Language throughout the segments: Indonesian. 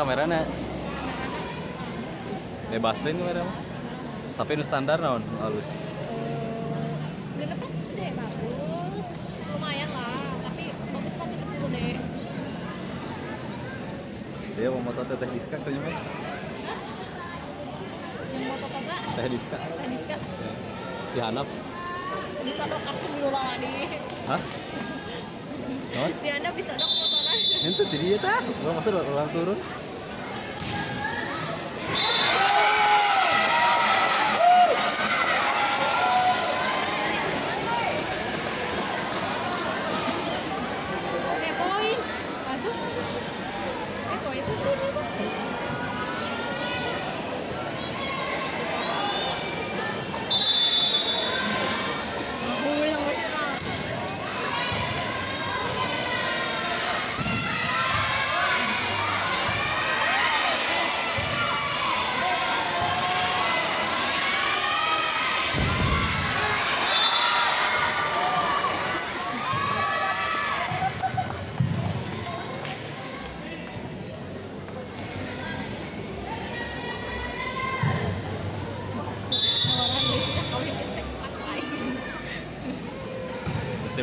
kamerana kamerana bebas lain kamera tapi nu standar naon? Halus. Udah bagus deh, bagus. Lumayan lah, tapi bagus dia mau moto teh diska tuh mas teh diska. Tenis kan di hanap. Bisa dok kasih dulu lah di. hah? Di anda bisa dok Ente diri ya tah, gak masalah.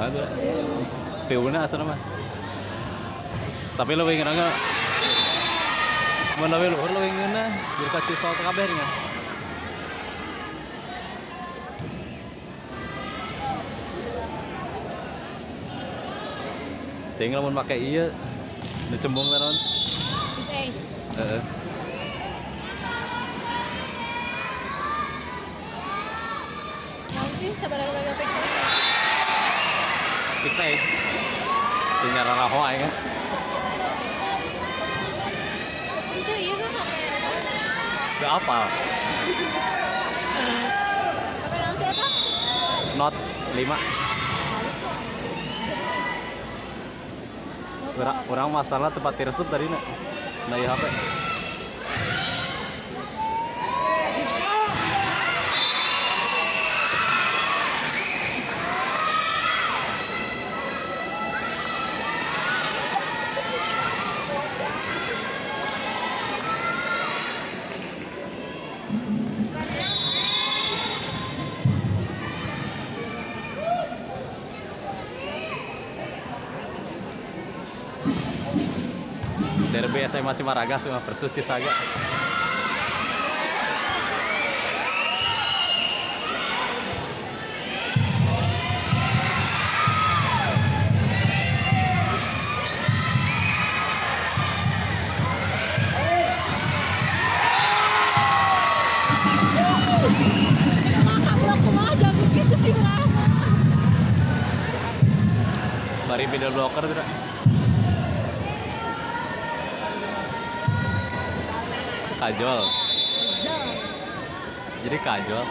Asa ngeunaheun tuh Piuna asa mah Tapi lo ingin enggak Mun leuwih luhur leuwih ngeunah Jadi ka Cisol teh kabeh ringan Tinggal mun make ieu nu cembung teh naon? Terus eh. Heeh. Mau sih sabar kan. Itu iya kan HP. Udah apa? Apa? Note 5. Urang, urang masalah tempat tirsub tadi nak. Nah, iya HP. Derby SMA Cimaraga semua versus Cisaga. Bari middle blocker tidak? Kajol. Jadi kajol.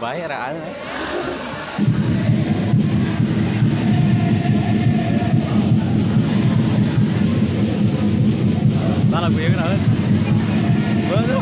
vairaa nữa đó là quyền nữa vớt đó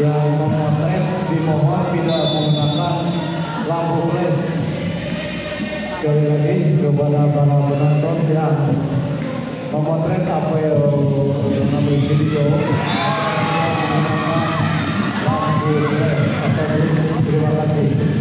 yang memotret dimohon tidak menggunakan lampu flash. Sekali lagi kepada para penonton yang memotret apel mengambil video. Lampu flash. Terima kasih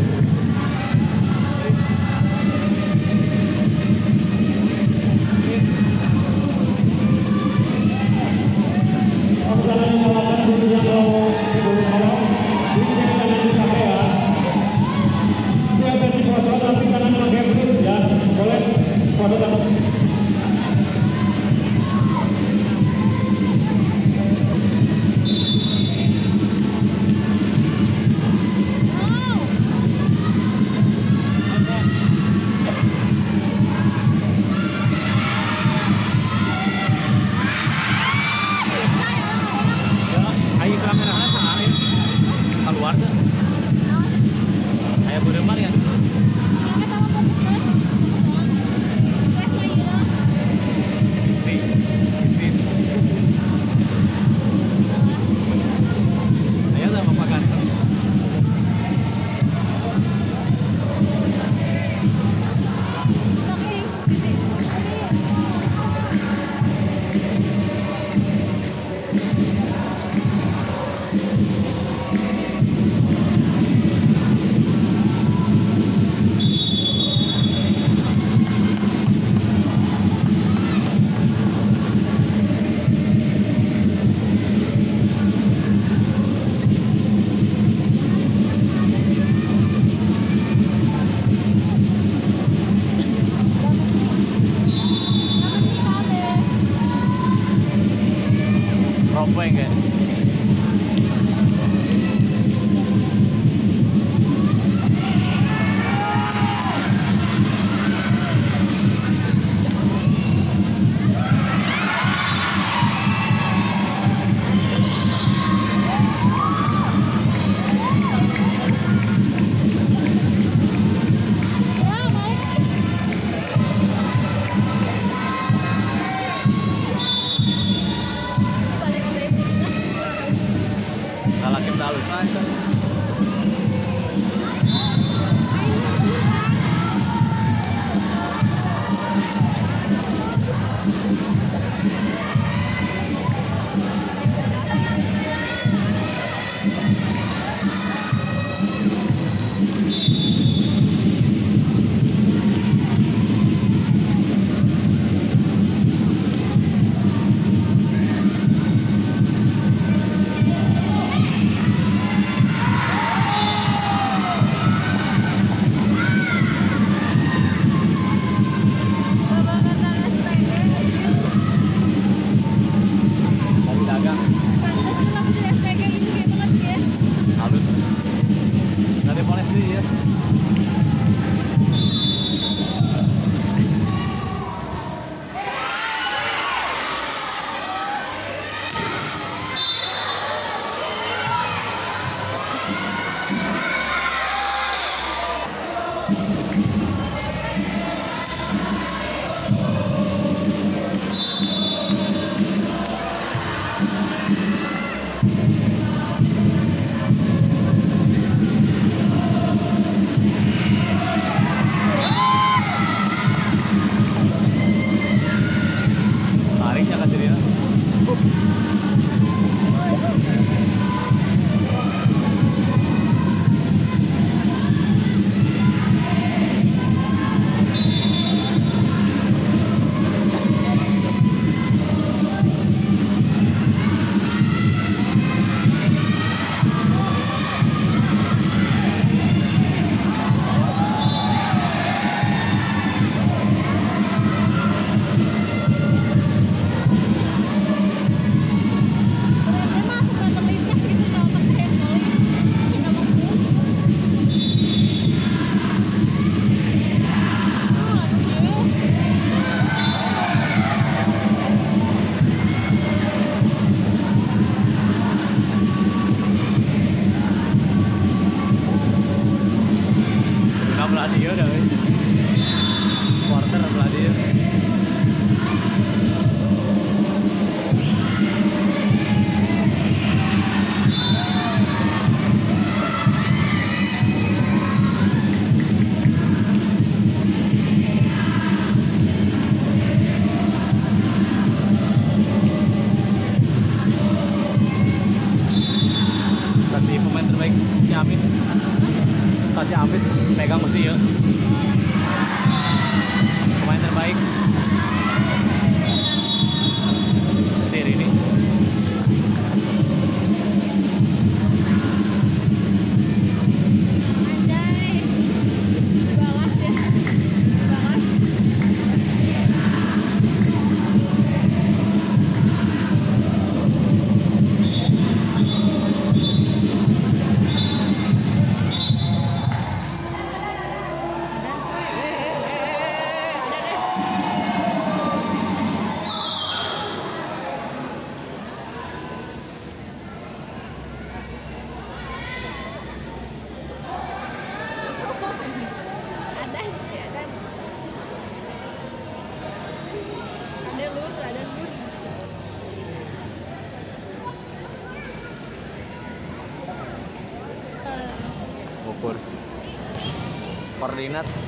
berkeringat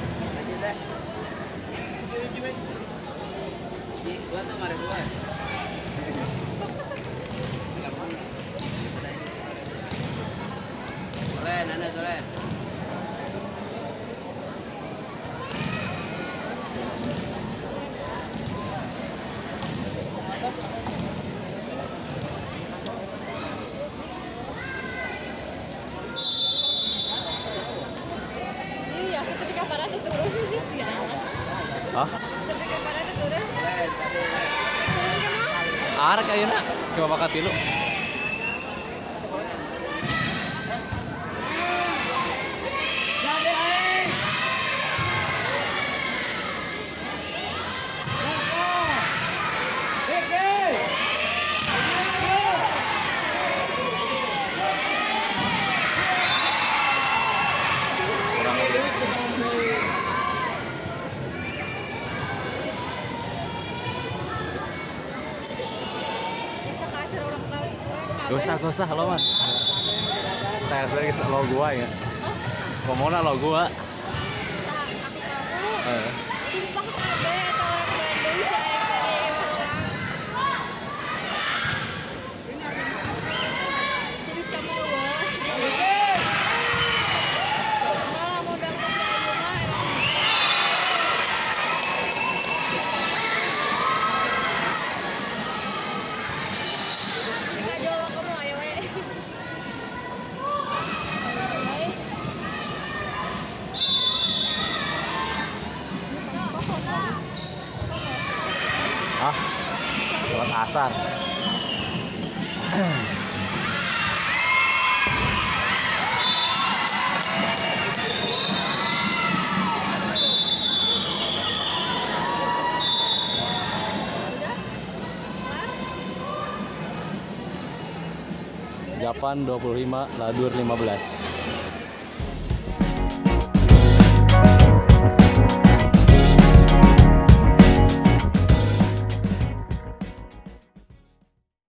Ah, kayaknya ayeuna, bakal bakat. Gak usah, gak usah lo mah. Style-style lo gua ya. Komona lo gua. pasar Japan 25, Ladur 15.